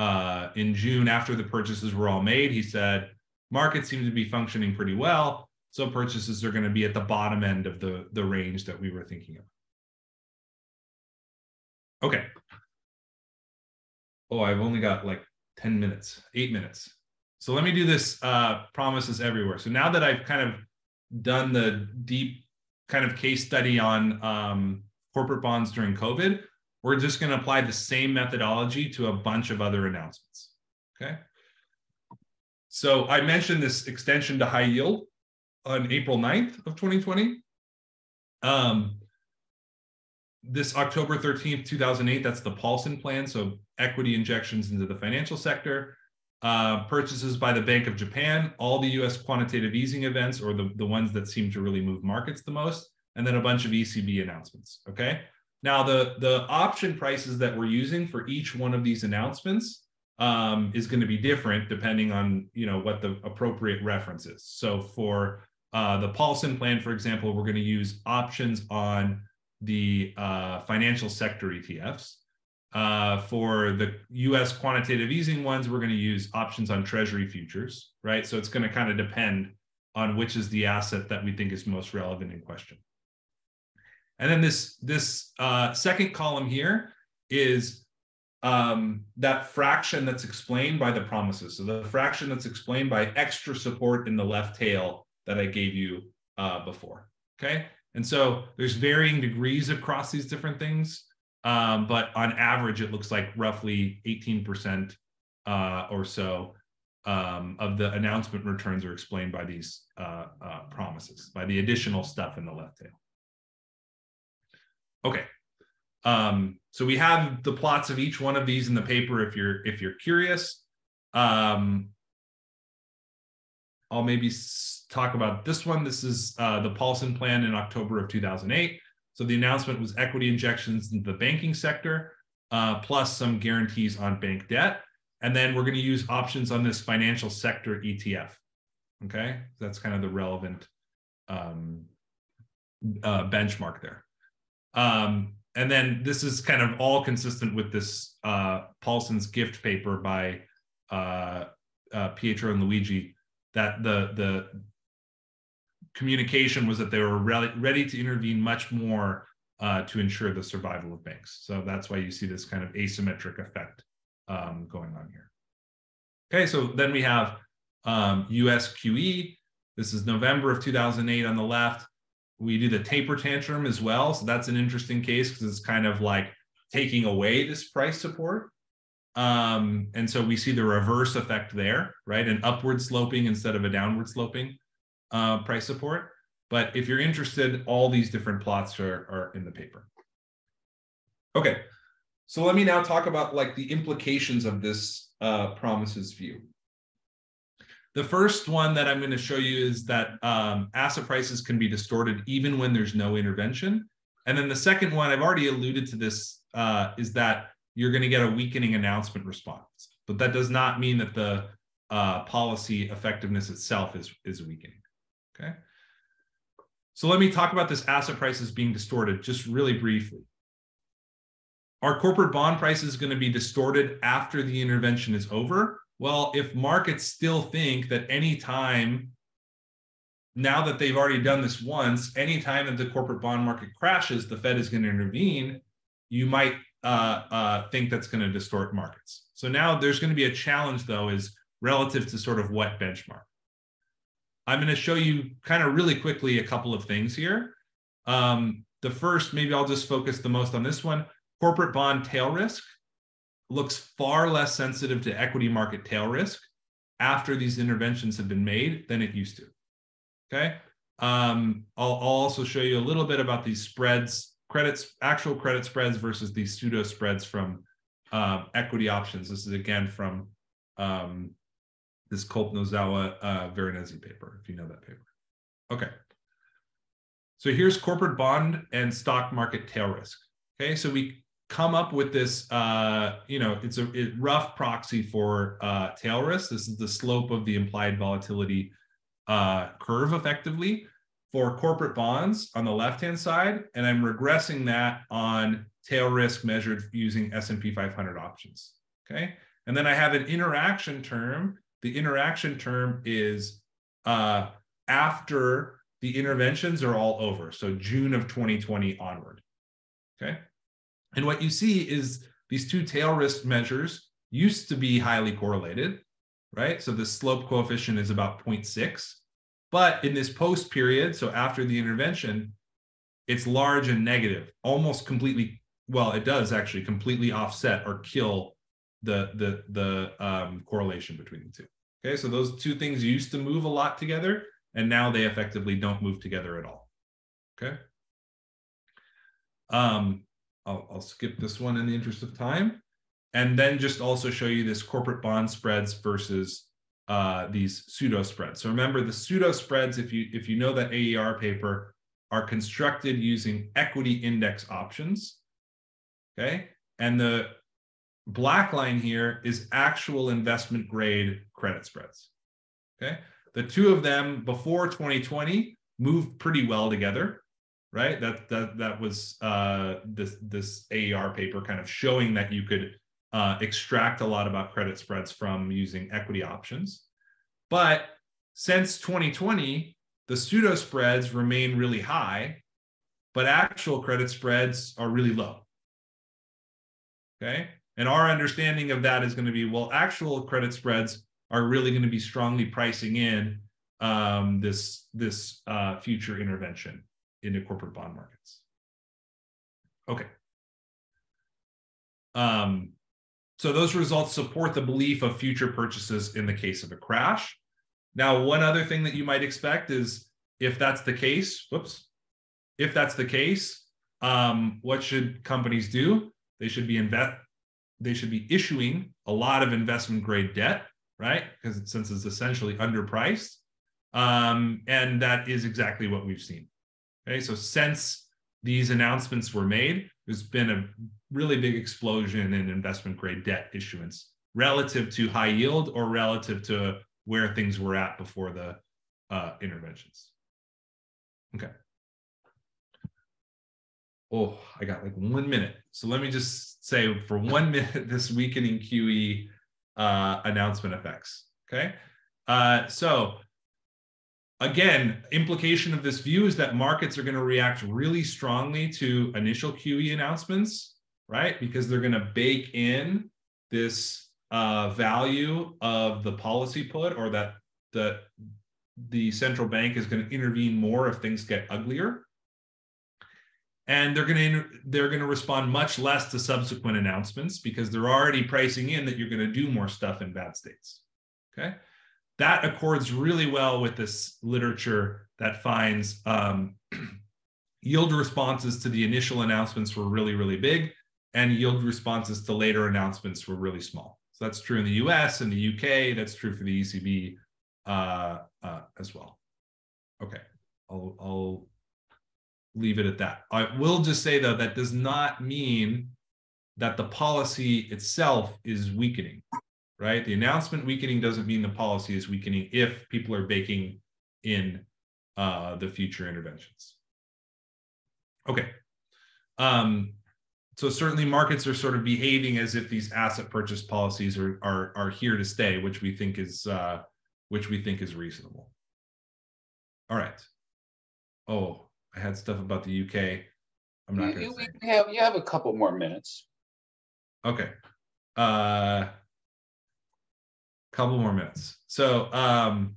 Uh, in June, after the purchases were all made, he said, markets seem to be functioning pretty well. So purchases are going to be at the bottom end of the, the range that we were thinking of. Okay. Oh, I've only got like 10 minutes, eight minutes. So let me do this uh, promises everywhere. So now that I've kind of done the deep kind of case study on um, corporate bonds during COVID, we're just going to apply the same methodology to a bunch of other announcements. Okay. So I mentioned this extension to high yield on April 9th of 2020. Um, this October 13th, 2008, that's the Paulson plan. So equity injections into the financial sector, uh, purchases by the Bank of Japan, all the US quantitative easing events, or the, the ones that seem to really move markets the most, and then a bunch of ECB announcements. Okay. Now, the, the option prices that we're using for each one of these announcements um, is going to be different depending on you know what the appropriate reference is. So for uh, the Paulson plan, for example, we're going to use options on the uh, financial sector ETFs. Uh, for the US quantitative easing ones, we're going to use options on treasury futures, right? So it's going to kind of depend on which is the asset that we think is most relevant in question. And then this, this uh, second column here is um, that fraction that's explained by the promises. So the fraction that's explained by extra support in the left tail that I gave you uh, before. Okay. And so there's varying degrees across these different things. Um, but on average, it looks like roughly 18% uh, or so um, of the announcement returns are explained by these uh, uh, promises, by the additional stuff in the left tail. Okay. Um, so we have the plots of each one of these in the paper if you're if you're curious. Um, I'll maybe talk about this one. This is uh, the Paulson plan in October of 2008. So the announcement was equity injections into the banking sector, uh, plus some guarantees on bank debt. And then we're going to use options on this financial sector ETF. Okay, that's kind of the relevant um, uh, benchmark there. Um, and then this is kind of all consistent with this uh, Paulson's gift paper by uh, uh, Pietro and Luigi that the the communication was that they were re- ready to intervene much more uh, to ensure the survival of banks. So that's why you see this kind of asymmetric effect um, going on here. Okay, so then we have um, USQE. This is November of 2008 on the left. We do the taper tantrum as well. So that's an interesting case because it's kind of like taking away this price support. Um, and so we see the reverse effect there, right? An upward sloping instead of a downward sloping uh, price support. But if you're interested, all these different plots are, are in the paper. Okay, so let me now talk about like the implications of this uh, promises view. The first one that I'm going to show you is that um, asset prices can be distorted even when there's no intervention. And then the second one, I've already alluded to this, uh, is that you're going to get a weakening announcement response. But that does not mean that the uh, policy effectiveness itself is, is weakening. Okay. So let me talk about this asset prices being distorted just really briefly. Are corporate bond prices going to be distorted after the intervention is over? Well, if markets still think that any time now that they've already done this once, anytime that the corporate bond market crashes, the Fed is going to intervene, you might uh, uh, think that's going to distort markets. So now there's going to be a challenge, though, is relative to sort of what benchmark. I'm going to show you kind of really quickly a couple of things here. Um, the first, maybe I'll just focus the most on this one. Corporate bond tail risk looks far less sensitive to equity market tail risk after these interventions have been made than it used to. Okay. Um, I'll, I'll also show you a little bit about these spreads credits, actual credit spreads versus these pseudo spreads from uh, equity options. This is again from um, this Culp Nozawa uh, Veronesi paper, if you know that paper. Okay. So here's corporate bond and stock market tail risk. Okay, so we come up with this, uh, you know, it's a it, rough proxy for uh, tail risk. This is the slope of the implied volatility uh, curve effectively for corporate bonds on the left-hand side, and I'm regressing that on tail risk measured using S&P 500 options, okay? And then I have an interaction term. The interaction term is uh, after the interventions are all over, so June of 2020 onward, okay? And what you see is these two tail risk measures used to be highly correlated, right? So the slope coefficient is about 0.6. But in this post period, so after the intervention, it's large and negative, almost completely. Well, it does actually completely offset or kill the the the um, correlation between the two. Okay, so those two things used to move a lot together, and now they effectively don't move together at all. Okay. Um, I'll, I'll skip this one in the interest of time, and then just also show you this corporate bond spreads versus uh, these pseudo spreads. So remember the pseudo spreads, if you if you know that AER paper, are constructed using equity index options. Okay. And the black line here is actual investment grade credit spreads. Okay. The two of them before 2020 moved pretty well together, right? That that that was uh, this this AER paper kind of showing that you could uh, extract a lot about credit spreads from using equity options. But since 2020, the pseudo spreads remain really high, but actual credit spreads are really low. Okay. And our understanding of that is going to be well, actual credit spreads are really going to be strongly pricing in um, this, this uh, future intervention into corporate bond markets. Okay. Um, so those results support the belief of future purchases in the case of a crash. Now, one other thing that you might expect is if that's the case, whoops, if that's the case, um, what should companies do? They should be invest, they should be issuing a lot of investment grade debt, right? Because since it's essentially underpriced, um, and that is exactly what we've seen. Okay, so since these announcements were made, there's been a really big explosion in investment grade debt issuance relative to high yield or relative to where things were at before the uh, interventions. Okay. Oh, I got like one minute. So let me just say for one minute, this weakening QE uh, announcement effects. Okay. Uh, so again, implication of this view is that markets are going to react really strongly to initial QE announcements right? Because they're going to bake in this uh, value of the policy put or that the the central bank is going to intervene more if things get uglier and they're going to they're going to respond much less to subsequent announcements because they're already pricing in that you're going to do more stuff in bad states okay that accords really well with this literature that finds um, yield responses to the initial announcements were really really big and yield responses to later announcements were really small. So that's true in the US and the UK. That's true for the ECB uh, uh, as well. Okay, I'll, I'll leave it at that. I will just say though, that does not mean that the policy itself is weakening, right? The announcement weakening doesn't mean the policy is weakening if people are baking in uh, the future interventions. Okay. Um, so certainly markets are sort of behaving as if these asset purchase policies are are, are here to stay, which we think is uh, which we think is reasonable. All right. Oh, I had stuff about the UK. I'm not to. You have you have a couple more minutes. Okay. Uh, couple more minutes. So um,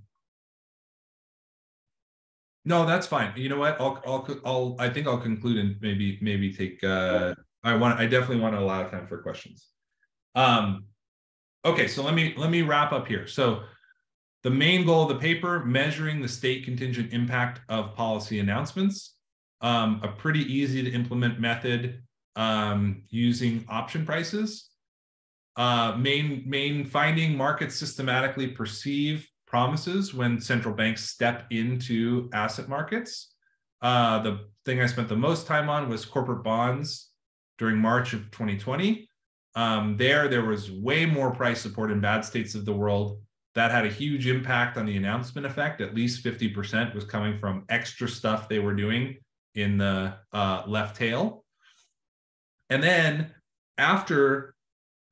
no, that's fine. You know what? I'll I'll I'll I think I'll conclude and maybe maybe take uh I want I definitely want to allow time for questions. Um, okay, so let me let me wrap up here. So the main goal of the paper, measuring the state contingent impact of policy announcements. Um, a pretty easy to implement method um, using option prices. Uh, main, main finding, markets systematically perceive promises when central banks step into asset markets. Uh, the thing I spent the most time on was corporate bonds during March of 2020. Um, there, there was way more price support in bad states of the world. That had a huge impact on the announcement effect. At least 50% was coming from extra stuff they were doing in the uh, left tail. And then after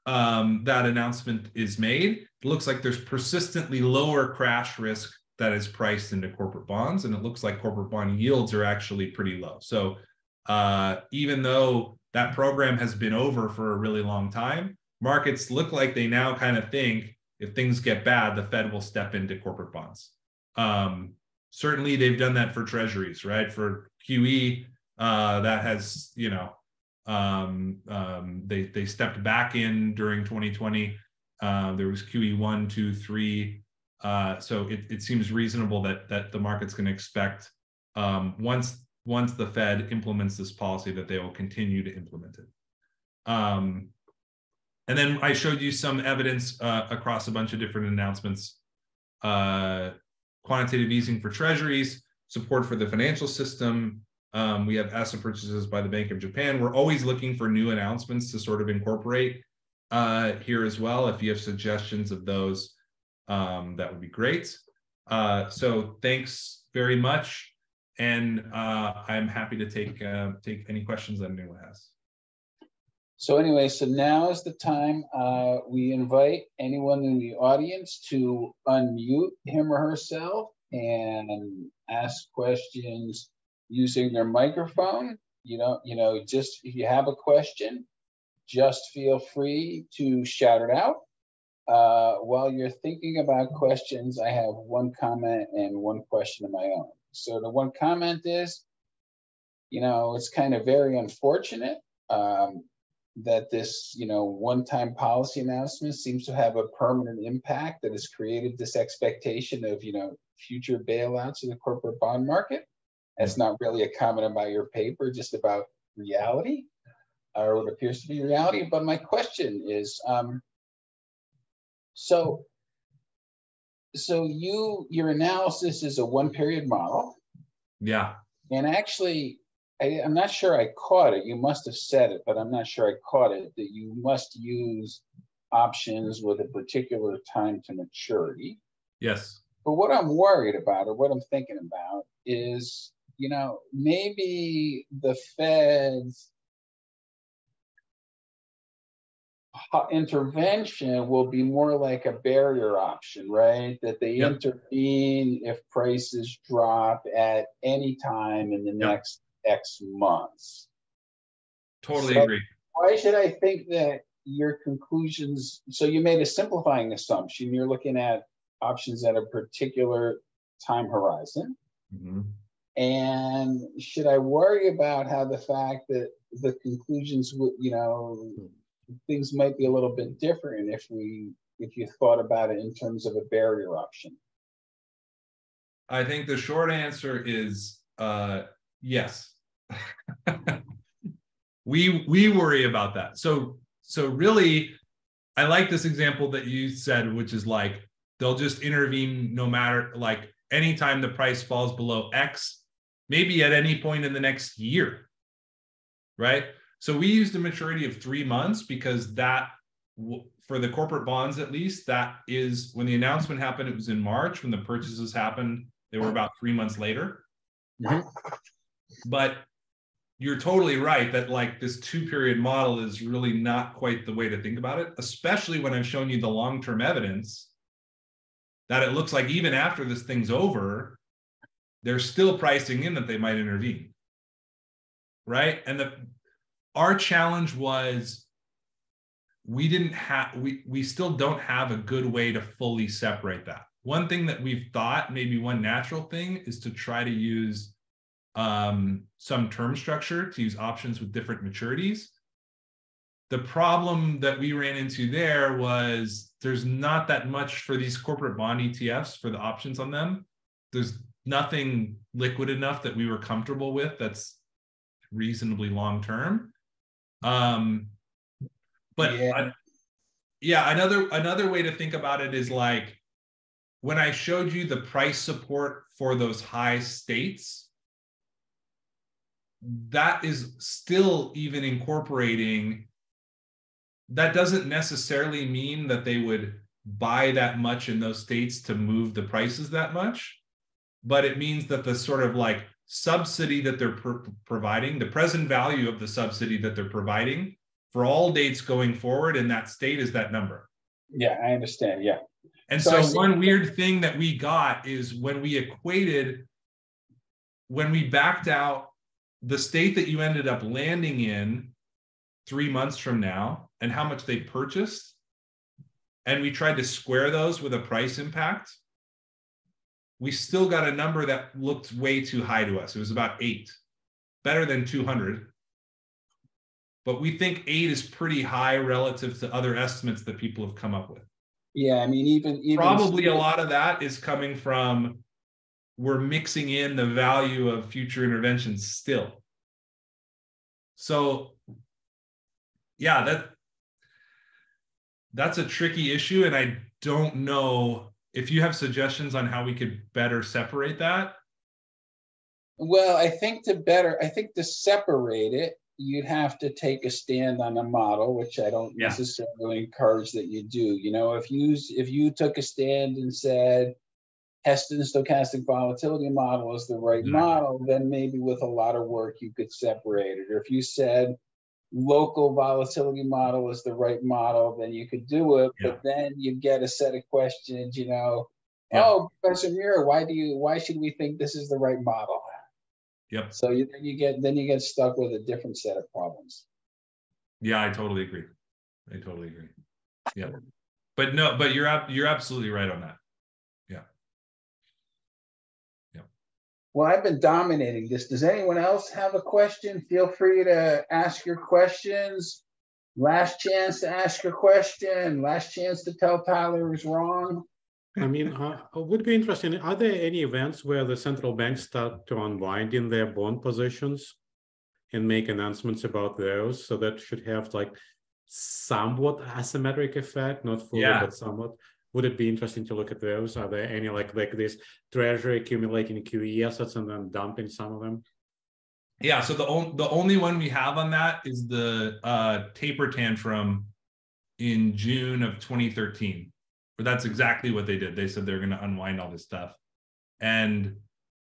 um, that announcement is made, it looks like there's persistently lower crash risk that is priced into corporate bonds. And it looks like corporate bond yields are actually pretty low. So uh, even though that program has been over for a really long time, markets look like they now kind of think if things get bad, the Fed will step into corporate bonds. Um, certainly, they've done that for treasuries, right? For QE, uh, that has, you know, um, um, they they stepped back in during 2020. Uh, there was QE one, two, three. Uh, so it, it seems reasonable that that the market's going to expect um, once once the Fed implements this policy that they will continue to implement it. Um, and then I showed you some evidence uh, across a bunch of different announcements. Uh, quantitative easing for treasuries, support for the financial system. Um, we have asset purchases by the Bank of Japan. We're always looking for new announcements to sort of incorporate uh, here as well. If you have suggestions of those, um, that would be great. Uh, so thanks very much. And uh, I'm happy to take uh, take any questions that anyone has. So anyway, so now is the time uh, we invite anyone in the audience to unmute him or herself and ask questions using their microphone. You know, you know, just if you have a question, just feel free to shout it out. Uh, while you're thinking about questions, I have one comment and one question of my own. So the one comment is, you know, it's kind of very unfortunate um, that this, you know, one-time policy announcement seems to have a permanent impact that has created this expectation of, you know, future bailouts in the corporate bond market. That's not really a comment about your paper, just about reality, or what appears to be reality. But my question is, um, so, so you your analysis is a one-period model. Yeah. And actually, I, am not sure I caught it. You must have said it, but I'm not sure I caught it that you must use options with a particular time to maturity. Yes. But what I'm worried about, or what I'm thinking about, is you know maybe the Fed's intervention will be more like a barrier option, right? That they yep. intervene if prices drop at any time in the yep. next X months. Totally so agree. Why should I think that your conclusions? So you made a simplifying assumption. You're looking at options at a particular time horizon. Mm-hmm. And should I worry about how the fact that the conclusions would, you know, things might be a little bit different if we if you thought about it in terms of a barrier option? I think the short answer is uh, yes. we we worry about that. So so really, I like this example that you said, which is like they'll just intervene no matter like anytime the price falls below X, maybe at any point in the next year, right? So we used a maturity of three months because that for the corporate bonds at least that is when the announcement happened it was in march when the purchases happened they were about three months later mm-hmm. but you're totally right that like this two period model is really not quite the way to think about it, especially when I've shown you the long term evidence that it looks like even after this thing's over, they're still pricing in that they might intervene. Right. And the our challenge was we didn't have we we still don't have a good way to fully separate that. One thing that we've thought, maybe one natural thing, is to try to use um, some term structure to use options with different maturities. The problem that we ran into there was there's not that much for these corporate bond ETFs for the options on them. There's nothing liquid enough that we were comfortable with that's reasonably long term. Um, but yeah. I, yeah, another another way to think about it is like when I showed you the price support for those high states, that is still even incorporating that doesn't necessarily mean that they would buy that much in those states to move the prices that much but it means that the sort of like subsidy that they're providing the present value of the subsidy that they're providing for all dates going forward in that state is that number. Yeah i understand yeah. And so, so one weird thing that we got is when we equated when we backed out the state that you ended up landing in three months from now and how much they purchased, and we tried to square those with a price impact, we still got a number that looked way too high to us. It was about eight, better than 200. But we think eight is pretty high relative to other estimates that people have come up with. Yeah, I mean, even, even probably still- a lot of that is coming from we're mixing in the value of future interventions still. So yeah, that that's a tricky issue and I don't know if you have suggestions on how we could better separate that. Well, I think to better, I think to separate it, you'd have to take a stand on a model, which I don't yeah. necessarily encourage that you do. You know, if you if you took a stand and said Heston stochastic volatility model is the right mm-hmm. model, then maybe with a lot of work you could separate it. Or if you said local volatility model is the right model, then you could do it. Yeah. But then you get a set of questions, you know, yeah. oh, Professor Muir, why do you why should we think this is the right model? Yep. So you, then you get then you get stuck with a different set of problems. Yeah, I totally agree. I totally agree. Yeah. But no, but you're you're absolutely right on that. Well, I've been dominating this. Does anyone else have a question? Feel free to ask your questions. Last chance to ask your question. Last chance to tell Tyler is wrong. I mean, uh, it would be interesting. Are there any events where the central banks start to unwind in their bond positions and make announcements about those? So that should have like somewhat asymmetric effect, not fully, yeah. but somewhat would it be interesting to look at those? Are there any like like this treasury accumulating QE assets and then dumping some of them? Yeah, so the only the only one we have on that is the uh, taper tantrum in June of 2013. But that's exactly what they did. They said they're going to unwind all this stuff, and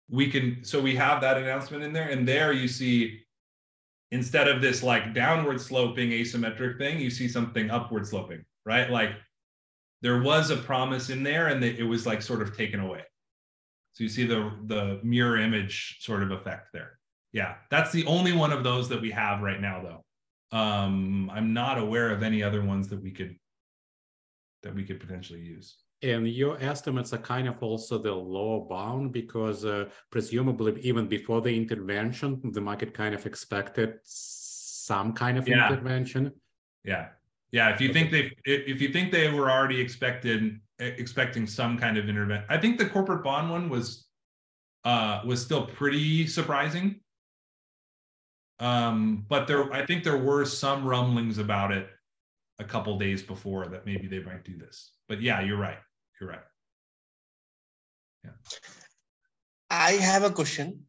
we can. So we have that announcement in there, and there you see instead of this like downward sloping asymmetric thing, you see something upward sloping, right? Like there was a promise in there and it was like sort of taken away. So you see the the mirror image sort of effect there. Yeah, that's the only one of those that we have right now though. Um, I'm not aware of any other ones that we could that we could potentially use. And your estimates are kind of also the lower bound because uh, presumably even before the intervention, the market kind of expected some kind of yeah. intervention. Yeah. Yeah, if you think they if you think they were already expected expecting some kind of intervention, I think the corporate bond one was uh, was still pretty surprising. Um, but there, I think there were some rumblings about it a couple days before that maybe they might do this. But yeah, you're right. You're right. Yeah. I have a question.